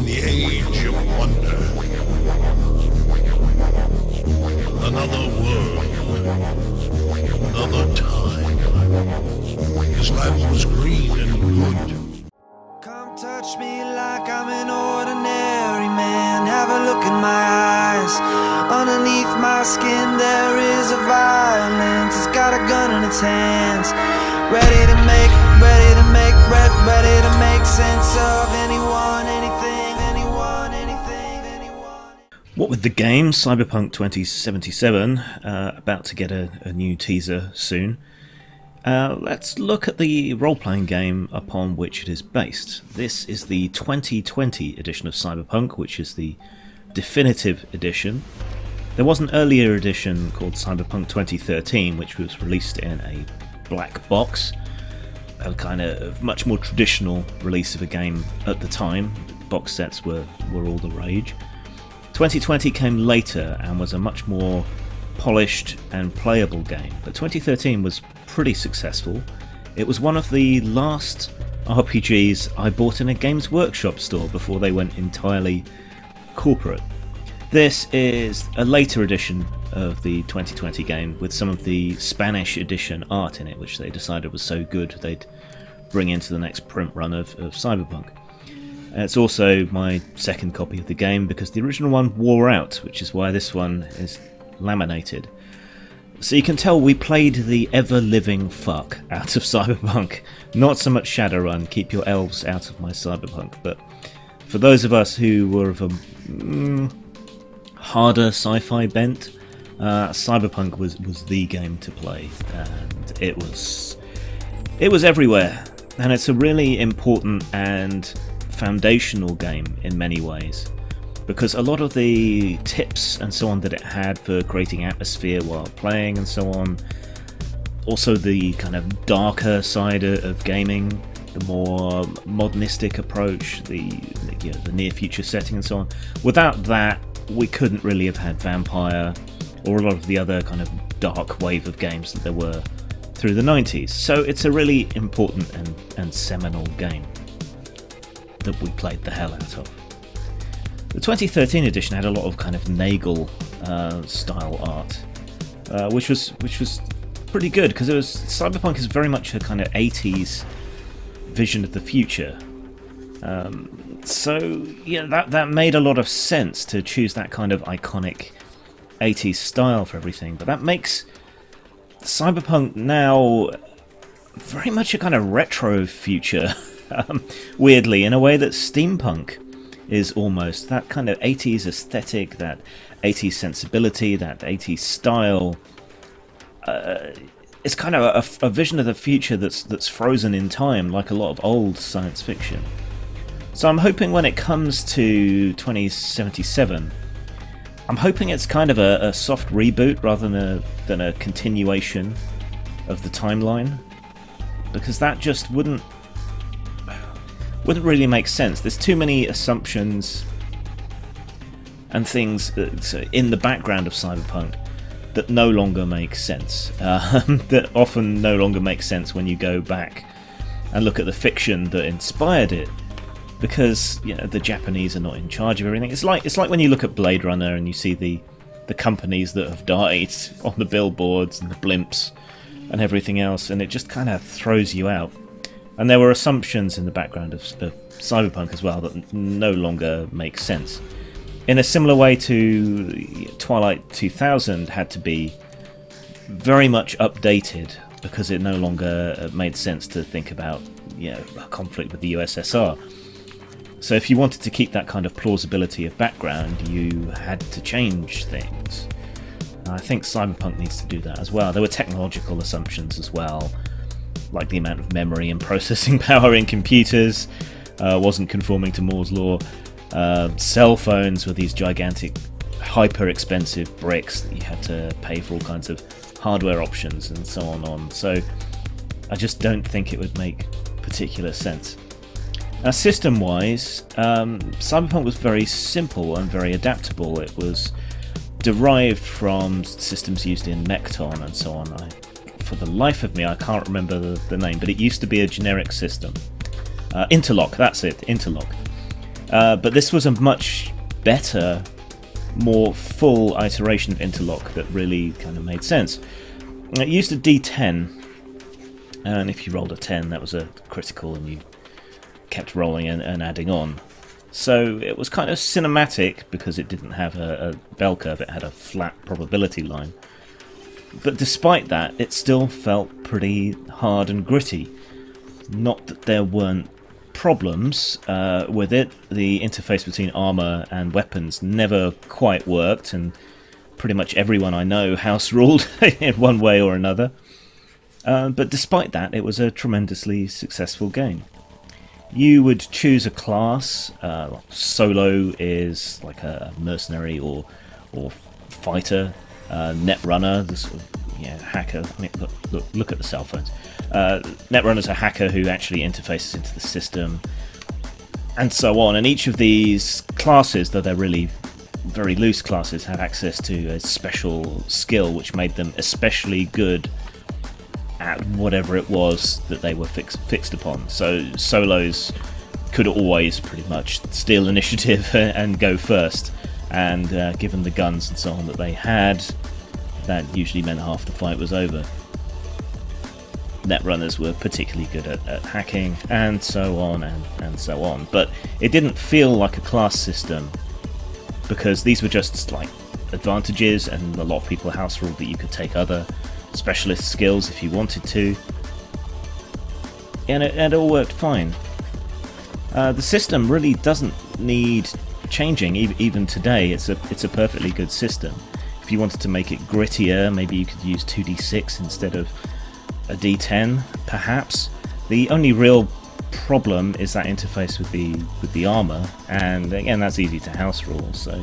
in the age of wonder. Another world, another time. His land was green and good. Come touch me like I'm an ordinary man. Have a look in my eyes. Underneath my skin, there is a violence. It's got a gun in its hands. Ready to make, ready to make, ready to make sense of anyone, What with the game, Cyberpunk 2077, uh, about to get a, a new teaser soon, uh, let's look at the role playing game upon which it is based. This is the 2020 edition of Cyberpunk, which is the definitive edition. There was an earlier edition called Cyberpunk 2013, which was released in a black box, a kind of much more traditional release of a game at the time. Box sets were, were all the rage. 2020 came later and was a much more polished and playable game, but 2013 was pretty successful. It was one of the last RPGs I bought in a Games Workshop store before they went entirely corporate. This is a later edition of the 2020 game with some of the Spanish edition art in it, which they decided was so good they'd bring into the next print run of, of Cyberpunk. It's also my second copy of the game because the original one wore out, which is why this one is laminated. So you can tell we played the ever living fuck out of Cyberpunk. Not so much Shadowrun, keep your elves out of my Cyberpunk, but for those of us who were of a mm, harder sci fi bent, uh, Cyberpunk was, was the game to play, and it was it was everywhere, and it's a really important and foundational game in many ways because a lot of the tips and so on that it had for creating atmosphere while playing and so on, also the kind of darker side of gaming, the more modernistic approach, the you know, the near future setting and so on. Without that, we couldn't really have had Vampire or a lot of the other kind of dark wave of games that there were through the 90s. So it's a really important and, and seminal game that we played the hell out of. The 2013 edition had a lot of kind of Nagel uh, style art, uh, which was which was pretty good because it was cyberpunk is very much a kind of 80s vision of the future. Um, so yeah, that that made a lot of sense to choose that kind of iconic 80s style for everything. But that makes cyberpunk now very much a kind of retro future. um, weirdly, in a way that steampunk is almost that kind of 80s aesthetic, that 80s sensibility, that 80s style. Uh, it's kind of a, a, vision of the future that's that's frozen in time, like a lot of old science fiction. So I'm hoping when it comes to 2077, I'm hoping it's kind of a, a soft reboot rather than a than a continuation of the timeline, because that just wouldn't wouldn't really make sense. There's too many assumptions and things in the background of Cyberpunk that no longer make sense. Um, that often no longer make sense when you go back and look at the fiction that inspired it. Because you know the Japanese are not in charge of everything. It's like it's like when you look at Blade Runner and you see the the companies that have died on the billboards and the blimps and everything else, and it just kind of throws you out. And there were assumptions in the background of, of Cyberpunk as well that no longer make sense. In a similar way to Twilight 2000 had to be very much updated because it no longer uh, made sense to think about you know, a conflict with the USSR. So if you wanted to keep that kind of plausibility of background, you had to change things. I think Cyberpunk needs to do that as well. There were technological assumptions as well like the amount of memory and processing power in computers uh, wasn't conforming to Moore's law. Uh, cell phones were these gigantic, hyper expensive bricks that you had to pay for all kinds of hardware options and so on. on. So I just don't think it would make particular sense. Now, system wise, um, Cyberpunk was very simple and very adaptable. It was derived from systems used in Mekton and so on. I for the life of me, I can't remember the, the name, but it used to be a generic system. Uh, Interlock, that's it, Interlock. Uh, but this was a much better, more full iteration of interlock that really kind of made sense. It used a D10, and if you rolled a 10, that was a critical, and you kept rolling and, and adding on. So it was kind of cinematic because it didn't have a, a bell curve, it had a flat probability line. But despite that, it still felt pretty hard and gritty. Not that there weren't problems uh, with it. The interface between armor and weapons never quite worked, and pretty much everyone I know house ruled in one way or another. Uh, but despite that, it was a tremendously successful game. You would choose a class. Uh, solo is like a mercenary or or fighter. Uh, Netrunner, the sort of yeah, hacker. I mean, look, look, look at the cell phones. Uh, Netrunner's a hacker who actually interfaces into the system, and so on. And each of these classes, though they're really very loose classes, had access to a special skill which made them especially good at whatever it was that they were fix, fixed upon. So solos could always pretty much steal initiative and go first. And uh, given the guns and so on that they had, that usually meant half the fight was over. Netrunners were particularly good at, at hacking, and so on and, and so on. But it didn't feel like a class system because these were just like advantages, and a lot of people house ruled that you could take other specialist skills if you wanted to. And it, it all worked fine. Uh, the system really doesn't need changing even today. It's a it's a perfectly good system. If you wanted to make it grittier, maybe you could use 2d6 instead of a d10, perhaps. The only real problem is that interface with the with the armor, and again that's easy to house rule. So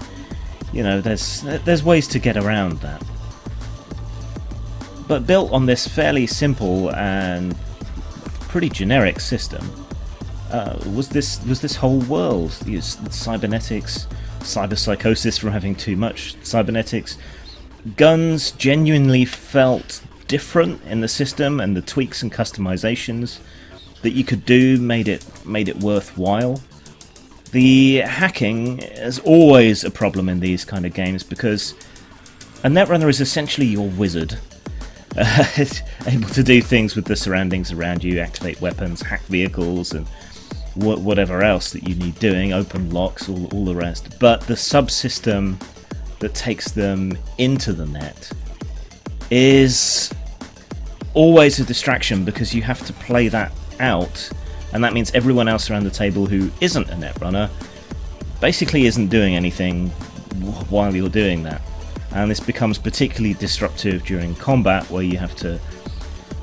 you know there's there's ways to get around that. But built on this fairly simple and pretty generic system, uh, was this was this whole world cybernetics, cyber psychosis from having too much cybernetics. Guns genuinely felt different in the system, and the tweaks and customizations that you could do made it made it worthwhile. The hacking is always a problem in these kind of games because a netrunner is essentially your wizard able to do things with the surroundings around you, activate weapons, hack vehicles, and wh- whatever else that you need doing, open locks, all, all the rest. But the subsystem that takes them into the net is always a distraction because you have to play that out, and that means everyone else around the table who isn't a net runner basically isn't doing anything while you're doing that. And this becomes particularly disruptive during combat where you have to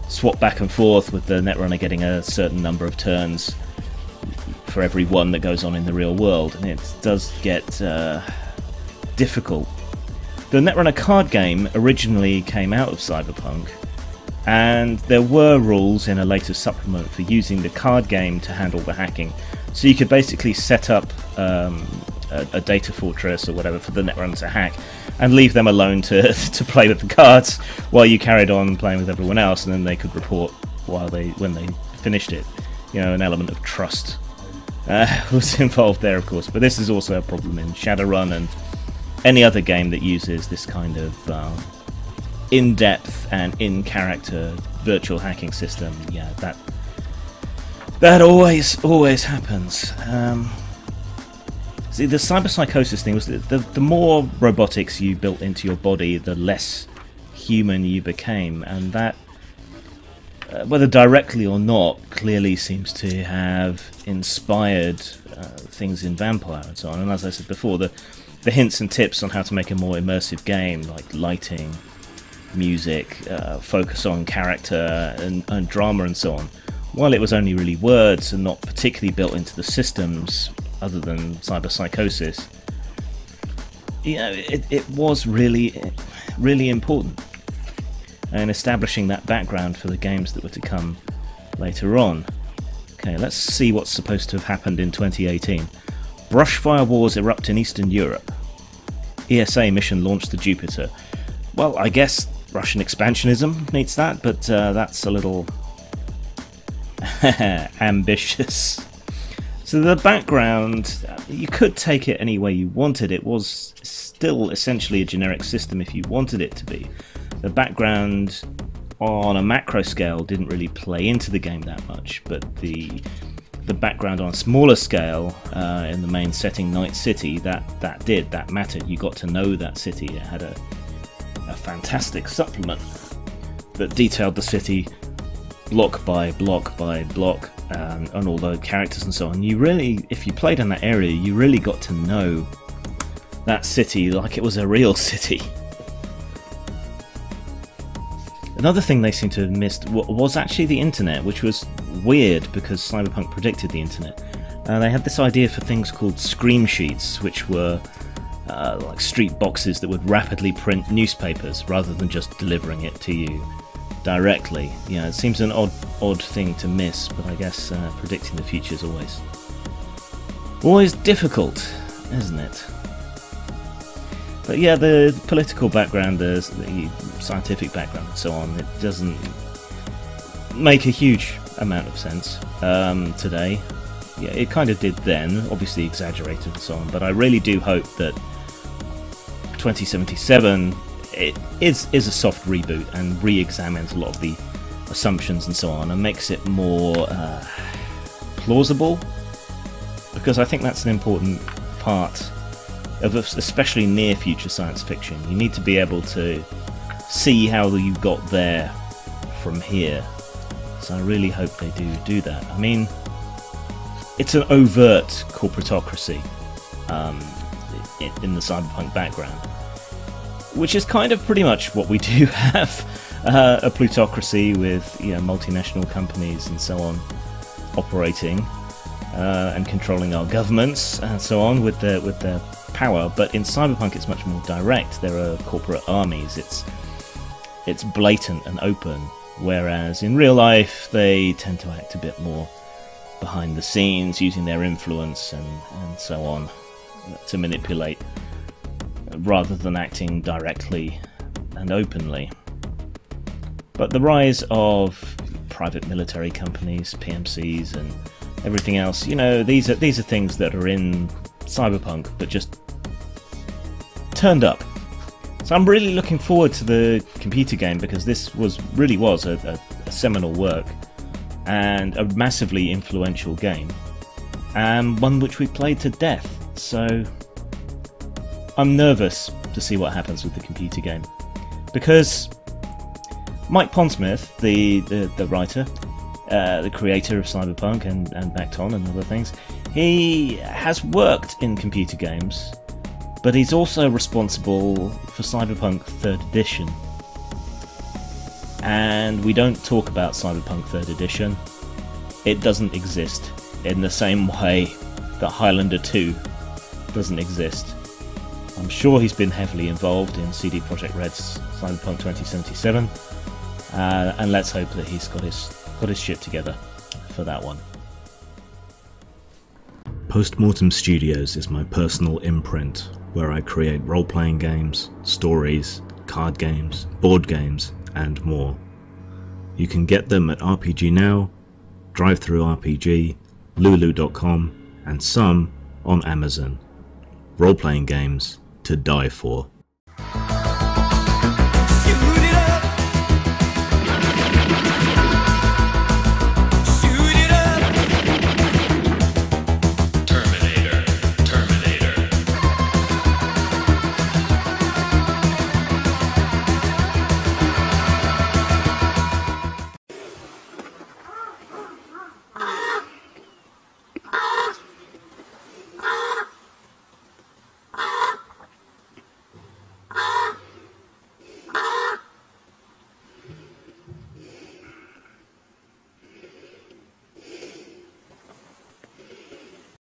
swap back and forth with the netrunner getting a certain number of turns for every one that goes on in the real world and it does get uh, difficult. The netrunner card game originally came out of cyberpunk and there were rules in a later supplement for using the card game to handle the hacking. So you could basically set up um, a, a, data fortress or whatever for the netrunner to hack and leave them alone to to play with the cards while you carried on playing with everyone else, and then they could report while they when they finished it. You know, an element of trust uh, was involved there, of course. But this is also a problem in Shadowrun and any other game that uses this kind of uh, in-depth and in-character virtual hacking system. Yeah, that that always always happens. Um, See, the cyber psychosis thing was the, the more robotics you built into your body, the less human you became, and that, uh, whether directly or not, clearly seems to have inspired uh, things in Vampire and so on. And as I said before, the the hints and tips on how to make a more immersive game, like lighting, music, uh, focus on character and, and drama and so on, while it was only really words and not particularly built into the systems other than cyber psychosis, you know, it, it was really, really important in establishing that background for the games that were to come later on. Okay, let's see what's supposed to have happened in 2018. Brushfire wars erupt in Eastern Europe. ESA mission launched to Jupiter. Well, I guess Russian expansionism needs that, but uh, that's a little ambitious. So the background, you could take it any way you wanted. It was still essentially a generic system if you wanted it to be. The background on a macro scale didn't really play into the game that much, but the the background on a smaller scale uh, in the main setting, Night City, that that did that mattered. You got to know that city. It had a a fantastic supplement that detailed the city block by block by block um, and all the characters and so on. You really, if you played in that area, you really got to know that city like it was a real city. Another thing they seem to have missed was actually the internet, which was weird because Cyberpunk predicted the internet. Uh, they had this idea for things called scream sheets, which were uh, like street boxes that would rapidly print newspapers rather than just delivering it to you directly. Yeah, it seems an odd, odd thing to miss, but I guess uh, predicting the future is always, always difficult, isn't it? But yeah, the political background, the, scientific background, and so on, it doesn't make a huge amount of sense um, today. Yeah, it kind of did then, obviously exaggerated and so on, but I really do hope that 2077 it is is a soft reboot and re-examines a lot of the assumptions and so on and makes it more uh, plausible because I think that's an important part of especially near future science fiction. You need to be able to see how you got there from here. So I really hope they do do that. I mean, it's an overt corporatocracy um, in the cyberpunk background which is kind of pretty much what we do have uh, a plutocracy with you know multinational companies and so on operating uh, and controlling our governments and so on with their with their power. But in Cyberpunk, it's much more direct. There are corporate armies. It's it's blatant and open. Whereas in real life, they tend to act a bit more behind the scenes, using their influence and, and so on to manipulate rather than acting directly and openly. But the rise of private military companies, PMCs, and everything else, you know, these are these are things that are in Cyberpunk, but just turned up. So I'm really looking forward to the computer game because this was really was a, a, a seminal work and a massively influential game, and one which we played to death. So I'm nervous to see what happens with the computer game because Mike Pondsmith, the the, the writer, uh, the creator of Cyberpunk and and Mekton and other things, he has worked in computer games, but he's also responsible for Cyberpunk Third Edition. And we don't talk about Cyberpunk Third Edition. It doesn't exist in the same way that Highlander 2 doesn't exist. I'm sure he's been heavily involved in CD Projekt Red's Cyberpunk 2077, uh, and let's hope that he's got his got his shit together for that one. Postmortem Studios is my personal imprint where I create role playing games, stories, card games, board games, and more. You can get them at RPG Now, RPG, Lulu.com, and some on Amazon. Role playing games to die for.